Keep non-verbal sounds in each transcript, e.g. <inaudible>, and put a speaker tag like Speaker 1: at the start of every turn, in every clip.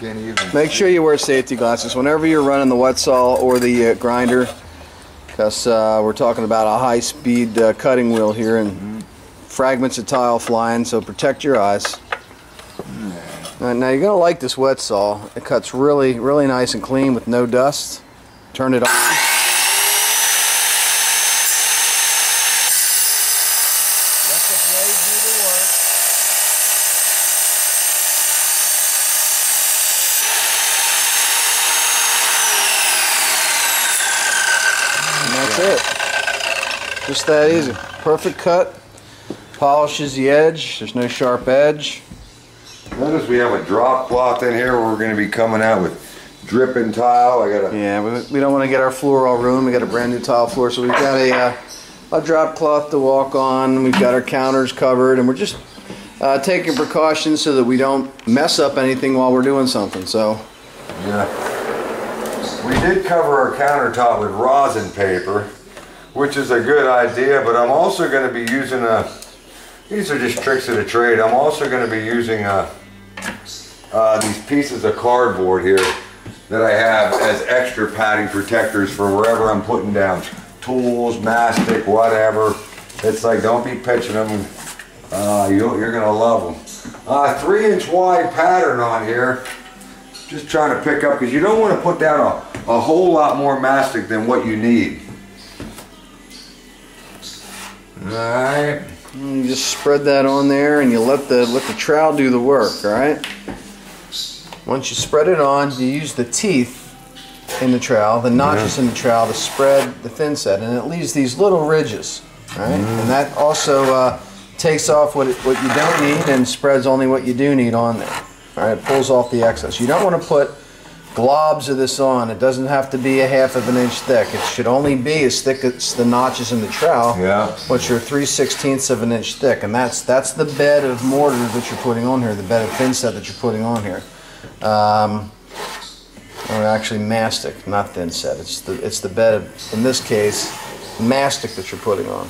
Speaker 1: can't even.
Speaker 2: Make sure you wear safety glasses whenever you're running the wet saw or the uh, grinder, because uh, we're talking about a high-speed uh, cutting wheel here and fragments of tile flying. So protect your eyes. Now, now you're gonna like this wet saw. It cuts really, really nice and clean with no dust. Turn it on. Let the blade do the work. And that's it. Just that easy. Perfect cut. Polishes the edge. There's no sharp edge.
Speaker 1: Notice we have a drop cloth in here. We're going to be coming out with dripping tile. I got a
Speaker 2: Yeah, we, we don't want to get our floor all ruined. We got a brand new tile floor, so we've got a uh, a drop cloth to walk on. We've got our counters covered, and we're just uh, taking precautions so that we don't mess up anything while we're doing something. So
Speaker 1: Yeah. We did cover our countertop with rosin paper, which is a good idea, but I'm also going to be using a, these are just tricks of the trade. I'm also going to be using a, uh, these pieces of cardboard here that I have as extra padding protectors for wherever I'm putting down tools, mastic, whatever. It's like, don't be pitching them. Uh, you, you're going to love them. Uh, three inch wide pattern on here just trying to pick up because you don't want to put down a, a whole lot more mastic than what you need. Alright.
Speaker 2: you just spread that on there, and you let the let the trowel do the work. All right. Once you spread it on, you use the teeth in the trowel, the notches in the trowel to spread the thin set, and it leaves these little ridges. All right? And that also uh, takes off what it, what you don't need and spreads only what you do need on there. All right, it pulls off the excess. You don't want to put globs of this on. It doesn't have to be a half of an inch thick. It should only be as thick as the notches in the trowel,
Speaker 1: Yeah.
Speaker 2: which are 3 16ths of an inch thick. And that's that's the bed of mortar that you're putting on here, the bed of thin set that you're putting on here. Um, or actually mastic, not thin set. It's the it's the bed of, in this case, mastic that you're putting on.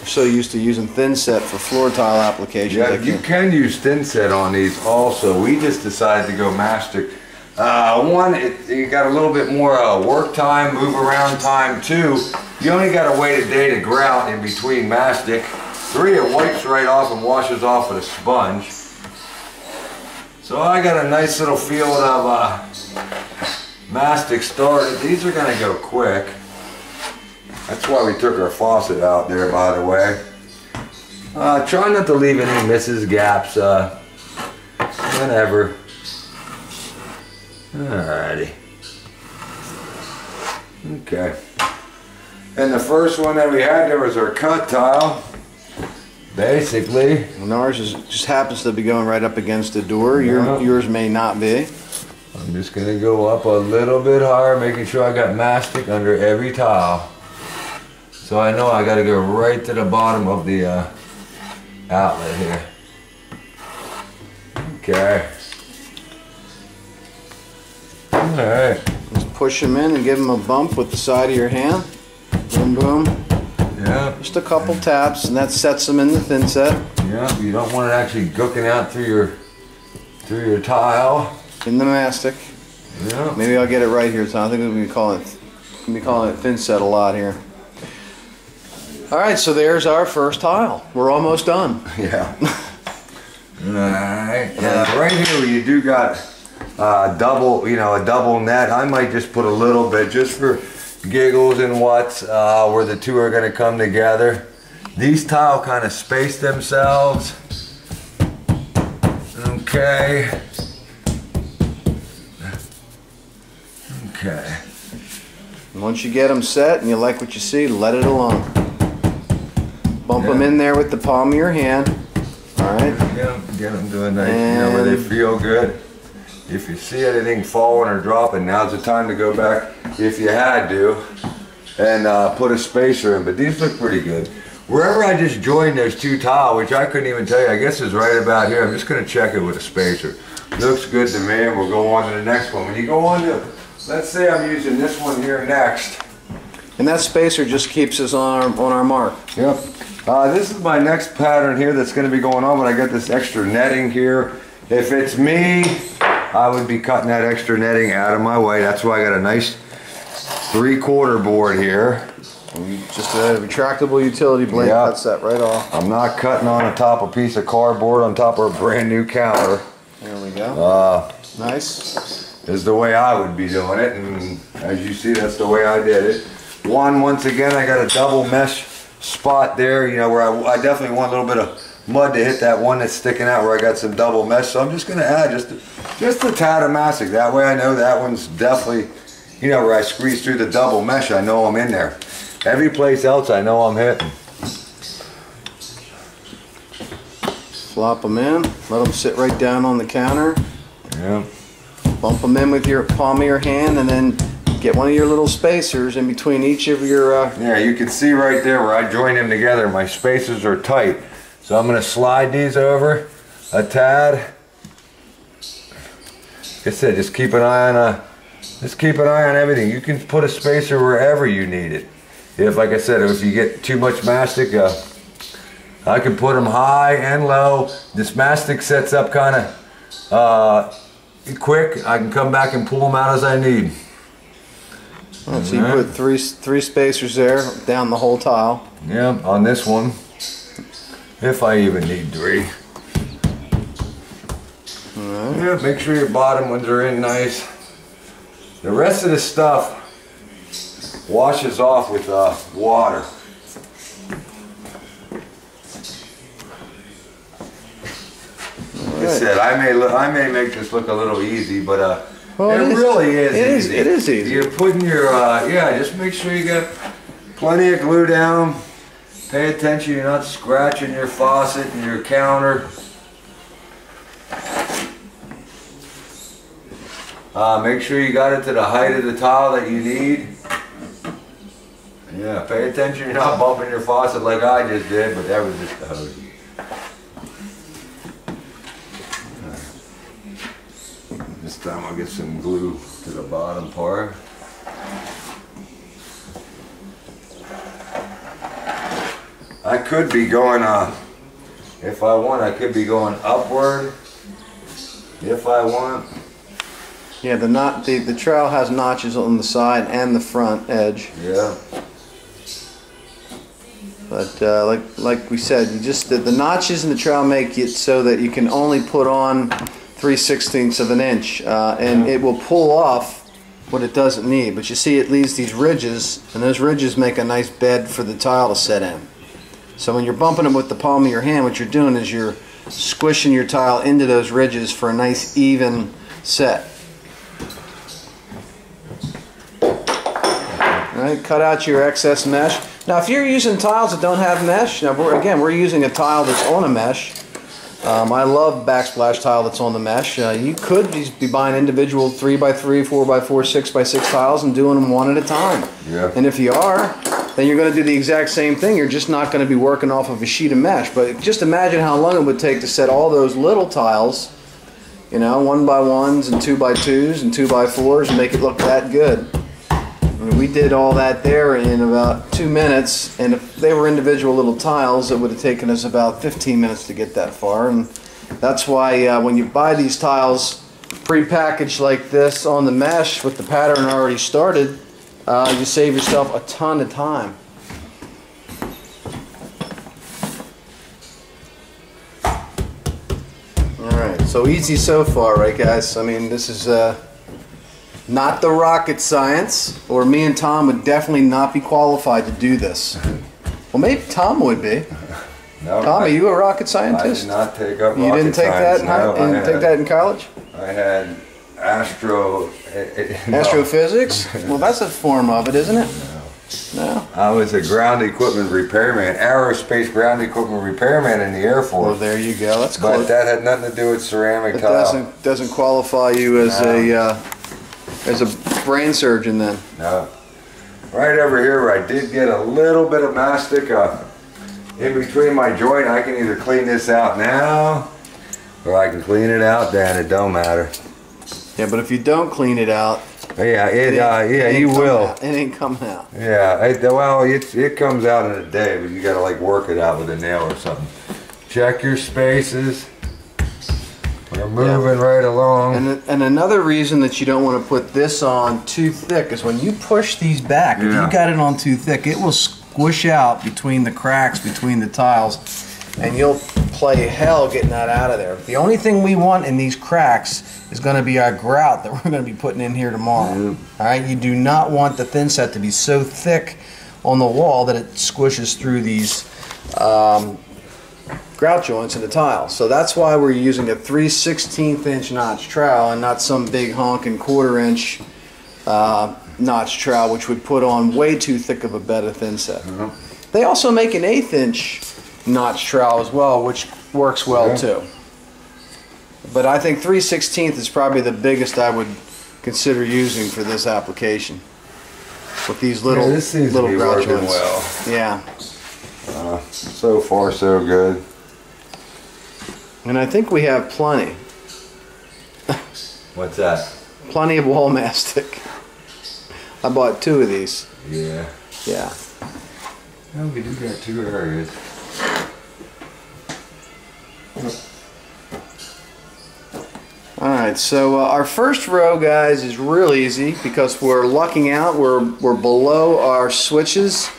Speaker 2: We're so used to using thin set for floor tile applications.
Speaker 1: Yeah, you can use thin set on these also. We just decided to go mastic. Uh, one, it, you got a little bit more uh, work time, move around time. Two, you only got to wait a day to grout in between mastic. Three, it wipes right off and washes off with a sponge. So I got a nice little field of uh, mastic started. These are going to go quick. That's why we took our faucet out there, by the way. Uh, try not to leave any misses, gaps, uh, whatever. Alrighty. Okay. And the first one that we had there was our cut tile. Basically,
Speaker 2: And ours is, just happens to be going right up against the door. Your, yours may not be.
Speaker 1: I'm just gonna go up a little bit higher, making sure I got mastic under every tile. So I know I gotta go right to the bottom of the uh, outlet here. Okay. Alright.
Speaker 2: Just push them in and give them a bump with the side of your hand. Boom, boom.
Speaker 1: Yeah,
Speaker 2: Just a couple taps, and that sets them in the thin set.
Speaker 1: yeah. You don't want it actually gooking out through your through your tile.
Speaker 2: In the mastic.
Speaker 1: Yeah.
Speaker 2: Maybe I'll get it right here, Tom. I think we can call it, we calling it thin set a lot here. All right, so there's our first tile. We're almost done. <laughs>
Speaker 1: Yeah. Alright. Yeah, right here where you do got uh, double, you know, a double net. I might just put a little bit just for giggles and what's uh, where the two are going to come together. These tile kind of space themselves. Okay. Okay.
Speaker 2: Once you get them set and you like what you see, let it alone. Bump them in there with the palm of your hand. All right.
Speaker 1: Get them, get them doing nice, you know, where they feel good. If you see anything falling or dropping, now's the time to go back, if you had to, and uh, put a spacer in. But these look pretty good. Wherever I just joined those two tile, which I couldn't even tell you, I guess is right about here. I'm just gonna check it with a spacer. Looks good to me, and we'll go on to the next one. When you go on to, let's say I'm using this one here next.
Speaker 2: And that spacer just keeps us on our, on our mark.
Speaker 1: Yep. Uh, this is my next pattern here that's going to be going on, but I got this extra netting here. If it's me, I would be cutting that extra netting out of my way. That's why I got a nice three quarter board here.
Speaker 2: Just a retractable utility blade
Speaker 1: Yeah.
Speaker 2: cuts that right off.
Speaker 1: I'm not cutting on a top of a piece of cardboard on top of a brand new counter.
Speaker 2: There we go.
Speaker 1: Uh,
Speaker 2: nice.
Speaker 1: is the way I would be doing it, and as you see, that's the way I did it. One, once again, I got a double mesh spot there, you know, where I, I definitely want a little bit of mud to hit that one that's sticking out where I got some double mesh. So I'm just gonna add just just a tad of mastic. That way I know that one's definitely, you know, where I squeeze through the double mesh, I know I'm in there. Every place else, I know I'm hitting.
Speaker 2: Flop them in. Let them sit right down on the counter.
Speaker 1: Yeah.
Speaker 2: Bump them in with your palm of your hand, and then get one of your little spacers in between each of your. Uh,
Speaker 1: Yeah, you can see right there where I join them together. My spacers are tight. So I'm gonna slide these over a tad. Like I said, just keep an eye on uh just keep an eye on everything. You can put a spacer wherever you need it. If, like I said, if you get too much mastic, uh, I can put them high and low. This mastic sets up kind of uh, quick. I can come back and pull them out as I need.
Speaker 2: So you put three three spacers there down the whole tile.
Speaker 1: Yeah, on this one, if I even need three. Yeah, make sure your bottom ones are in nice. The rest of the stuff washes off with uh, water. Like I said, I may look, I may make this look a little easy, but uh,
Speaker 2: Well,
Speaker 1: it,
Speaker 2: it is-
Speaker 1: really is
Speaker 2: it is-
Speaker 1: easy.
Speaker 2: it is easy.
Speaker 1: You're putting your uh, yeah, just make sure you got plenty of glue down. Pay attention, you're not scratching your faucet and your counter. Uh, make sure you got it to the height of the tile that you need. Yeah, pay attention, you're not bumping your faucet like I just did, but that was just a hose. This time I'll get some glue to the bottom part. I could be going, uh, if I want, I could be going upward. If I want.
Speaker 2: Yeah, the knot the the trowel has notches on the side and the front edge.
Speaker 1: Yeah.
Speaker 2: But uh, like like we said, you just the, the notches in the trowel make it so that you can only put on three sixteenths of an inch, uh, and it will pull off what it doesn't need. But you see, it leaves these ridges, and those ridges make a nice bed for the tile to set in. So when you're bumping them with the palm of your hand, what you're doing is you're squishing your tile into those ridges for a nice even set. All right, cut out your excess mesh. Now, if you're using tiles that don't have mesh, now we're, again, we're using a tile that's on a mesh. Um, I love backsplash tile that's on the mesh. Uh, you could be buying individual 3x3, 4x4, 6x6 tiles and doing them one at a time.
Speaker 1: Yeah.
Speaker 2: And if you are, then you're going to do the exact same thing. You're just not going to be working off of a sheet of mesh. But just imagine how long it would take to set all those little tiles, you know, one by ones and two by twos and two by fours and make it look that good. We did all that there in about two minutes, and if they were individual little tiles, it would have taken us about 15 minutes to get that far. And that's why uh, when you buy these tiles pre-packaged like this on the mesh with the pattern already started, uh, you save yourself a ton of time. All right, so easy so far, right, guys? I mean, this is. Uh, not the rocket science, or me and Tom would definitely not be qualified to do this. Well, maybe Tom would be. <laughs>
Speaker 1: No,
Speaker 2: Tom,
Speaker 1: I,
Speaker 2: are you a rocket
Speaker 1: I
Speaker 2: scientist?
Speaker 1: did not take up
Speaker 2: you
Speaker 1: rocket
Speaker 2: didn't take that
Speaker 1: science,
Speaker 2: in, high,
Speaker 1: no, I
Speaker 2: and
Speaker 1: had-
Speaker 2: take that in college?
Speaker 1: I had astro. eh, <laughs> eh, no.
Speaker 2: Astrophysics? <laughs> Well, that's a form of it, isn't it? No. No.
Speaker 1: I was a ground equipment repairman, aerospace ground equipment repairman in the Air
Speaker 2: Well,
Speaker 1: Force.
Speaker 2: there you go. That's
Speaker 1: but
Speaker 2: close.
Speaker 1: that had nothing to do with ceramic
Speaker 2: It
Speaker 1: tile.
Speaker 2: doesn't doesn't qualify you as a uh, as a brain surgeon then.
Speaker 1: No. Right over here, where I did get a little bit of mastic uh, in between my joint. I can either clean this out now, or I can clean it out then. It don't matter.
Speaker 2: Yeah, but if you don't clean it out,
Speaker 1: Yeah, it, uh,
Speaker 2: it
Speaker 1: yeah,
Speaker 2: ain't
Speaker 1: you will.
Speaker 2: out. It ain't coming out.
Speaker 1: Yeah, it, well, it's, it comes out in a day, but you gotta like work it out with a nail or something. Check your spaces. Moving right along.
Speaker 2: And, and another reason that you don't want to put this on too thick is when you push these back, if you got it on too thick, it will squish out between the cracks between the tiles, and you'll play hell getting that out of there. The only thing we want in these cracks is going to be our grout that <laughs> we're going to be putting in here tomorrow. All right, you do not want the thin set to be so thick on the wall that it squishes through these um, grout joints in the tile. So that's why we're using a 3 16th inch notch trowel and not some big honking quarter inch uh, notch trowel, which would put on way too thick of a bed of thin set. They also make an eighth inch notch trowel as well, which works well
Speaker 1: Yeah.
Speaker 2: too. But I think 3 16th is probably the biggest I would consider using for this application. With these little
Speaker 1: yeah, this seems to
Speaker 2: little
Speaker 1: be
Speaker 2: grout
Speaker 1: working
Speaker 2: joints.
Speaker 1: well.
Speaker 2: Yeah.
Speaker 1: So far, so good.
Speaker 2: And I think we have plenty.
Speaker 1: What's that?
Speaker 2: Plenty of wall mastic. I bought two of these.
Speaker 1: Yeah.
Speaker 2: Yeah.
Speaker 1: Oh, we do got two areas.
Speaker 2: All right, so uh, our first row, guys, is real easy because we're lucking out. We're we're below our switches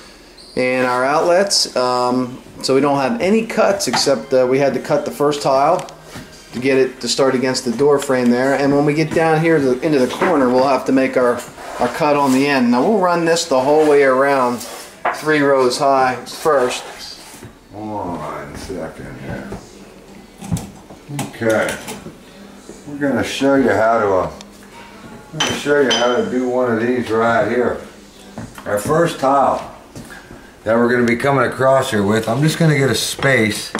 Speaker 2: and our outlets, um, so we don't have any cuts except uh, we had to cut the first tile to get it to start against the door frame there. And when we get down here to into the corner, we'll have to make our our cut on the end. Now we'll run this the whole way around, three rows high first.
Speaker 1: One second here. Okay. We're gonna show you how to, uh, I'm gonna show you how to do one of these right here. Our first tile that we're gonna be coming across here with, I'm just gonna get a space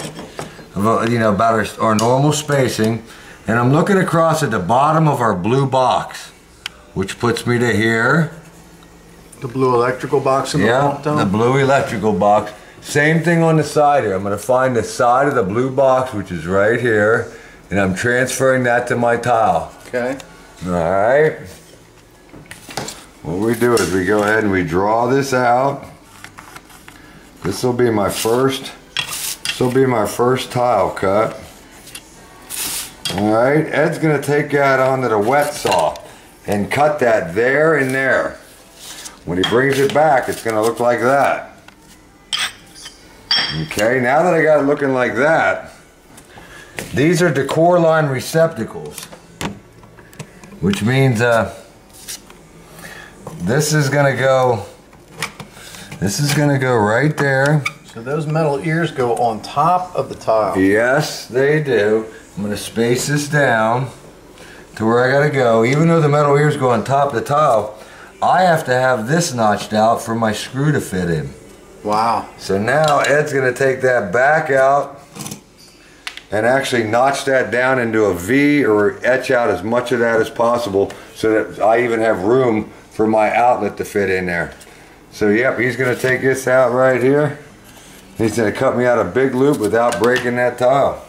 Speaker 1: of, you know, about our, our normal spacing, and I'm looking across at the bottom of our blue box, which puts me to here.
Speaker 2: The blue electrical box in the
Speaker 1: Yeah, the blue electrical box. Same thing on the side here. I'm gonna find the side of the blue box, which is right here, and I'm transferring that to my tile.
Speaker 2: Okay.
Speaker 1: All right. What we do is we go ahead and we draw this out. This will be my first, this will be my first tile cut. All right, Ed's gonna take that onto the wet saw and cut that there and there. When he brings it back, it's gonna look like that. Okay, now that I got it looking like that, these are decor line receptacles, which means uh, this is gonna go, this is gonna go right there.
Speaker 2: So those metal ears go on top of the tile.
Speaker 1: Yes, they do. I'm gonna space this down to where I gotta go. Even though the metal ears go on top of the tile, I have to have this notched out for my screw to fit in.
Speaker 2: Wow.
Speaker 1: So now Ed's gonna take that back out and actually notch that down into a V or etch out as much of that as possible so that I even have room for my outlet to fit in there. So yep, he's gonna take this out right here. He's gonna cut me out a big loop without breaking that tile.